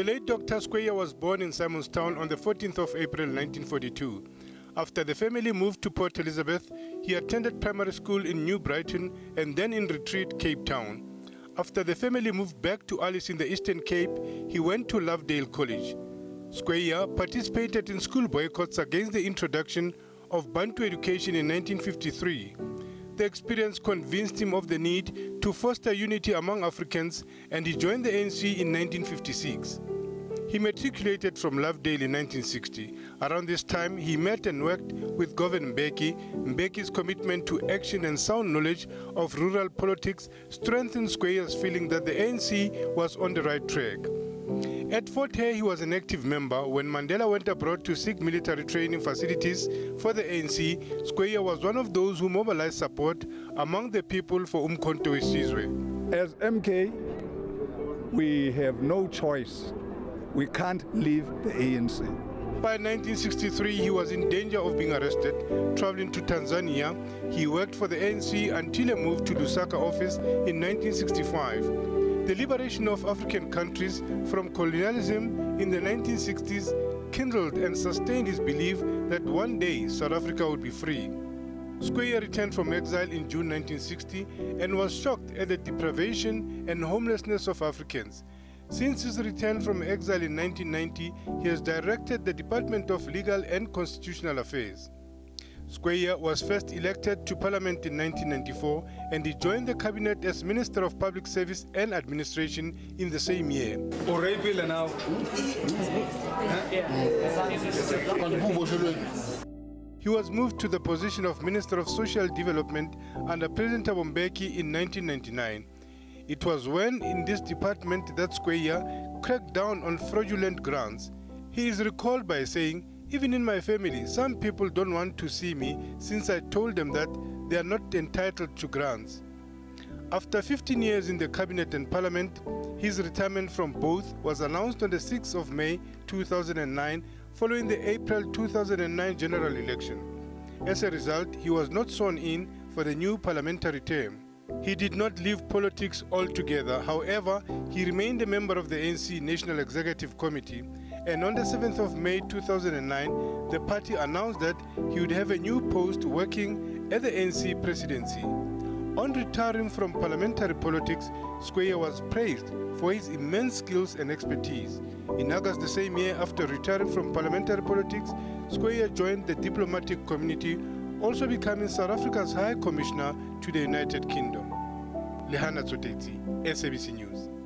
The late Dr. Skweyiya was born in Simonstown on the 14th of April 1942. After the family moved to Port Elizabeth, he attended primary school in New Brighton and then in Retreat, Cape Town. After the family moved back to Alice in the Eastern Cape, he went to Lovedale College. Skweyiya participated in school boycotts against the introduction of Bantu education in 1953. The experience convinced him of the need to foster unity among Africans and he joined the ANC in 1956. He matriculated from Lovedale in 1960. Around this time, he met and worked with Govan Mbeki. Mbeki's commitment to action and sound knowledge of rural politics strengthened Skweyiya's feeling that the ANC was on the right track. At Fort Hare, he was an active member. When Mandela went abroad to seek military training facilities for the ANC, Skweyiya was one of those who mobilized support among the people for Umkhonto Wesizwe. As MK, we have no choice. We can't leave the ANC. By 1963, he was in danger of being arrested. Traveling to Tanzania, he worked for the ANC until he moved to Lusaka office in 1965. The liberation of African countries from colonialism in the 1960s kindled and sustained his belief that one day South Africa would be free. Skweyiya returned from exile in June 1960 and was shocked at the deprivation and homelessness of Africans. Since his return from exile in 1990, he has directed the Department of Legal and Constitutional Affairs. Skweyiya was first elected to Parliament in 1994 and he joined the cabinet as Minister of Public Service and Administration in the same year. He was moved to the position of Minister of Social Development under President Thabo Mbeki in 1999. It was when in this department that Skweyiya cracked down on fraudulent grants. He is recalled by saying, even in my family, some people don't want to see me since I told them that they are not entitled to grants. After 15 years in the cabinet and parliament, his retirement from both was announced on the 6th of May 2009 following the April 2009 general election. As a result, he was not sworn in for the new parliamentary term. He did not leave politics altogether. However, he remained a member of the ANC National Executive Committee and on the 7th of May 2009, the party announced that he would have a new post working at the ANC presidency. On retiring from parliamentary politics, Skweyiya was praised for his immense skills and expertise. In August the same year, after retiring from parliamentary politics, Skweyiya joined the diplomatic community, also becoming South Africa's High Commissioner to the United Kingdom. Lehana Tsotetsi, SABC News.